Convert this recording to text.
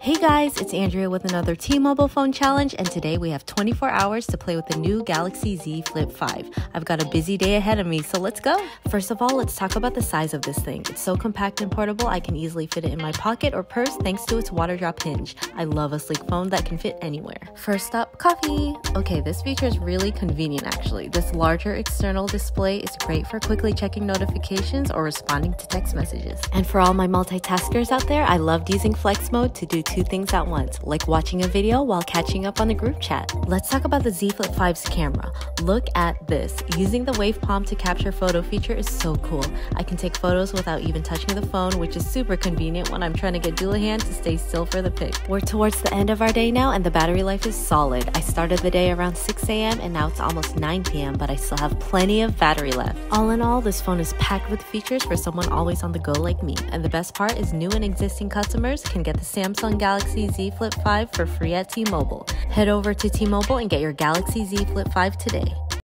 Hey guys, it's Andrea with another T-Mobile phone challenge and today we have 24 hours to play with the new Galaxy Z Flip 5. I've got a busy day ahead of me, so let's go. First of all, let's talk about the size of this thing. It's so compact and portable, I can easily fit it in my pocket or purse thanks to its water drop hinge. I love a sleek phone that can fit anywhere. First up, coffee. Okay, this feature is really convenient actually. This larger external display is great for quickly checking notifications or responding to text messages. And for all my multitaskers out there, I loved using flex mode to do two things at once, like watching a video while catching up on the group chat. Let's talk about the Z Flip 5's camera. Look at this. Using the wave palm to capture photo feature is so cool. I can take photos without even touching the phone, which is super convenient when I'm trying to get Dullahan to stay still for the pic. We're towards the end of our day now and the battery life is solid. I started the day around 6 a.m. and now it's almost 9 p.m., but I still have plenty of battery left. All in all, this phone is packed with features for someone always on the go like me. And the best part is new and existing customers can get the Samsung Galaxy Z Flip 5 for free at T-Mobile. Head over to T-Mobile and get your Galaxy Z Flip 5 today.